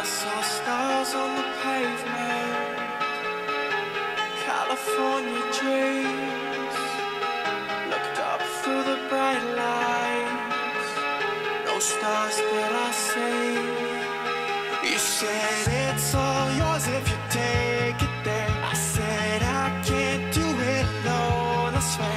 I saw stars on the pavement, California dreams. Looked up through the bright lights, no stars that I see. You said it's all yours if you take it there. I said I can't do it alone. That's right.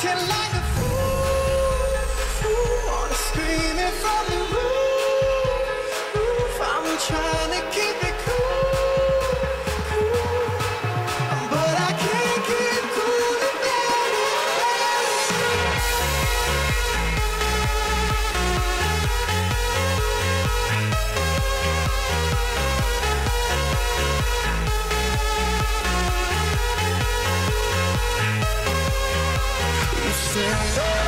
till I Show!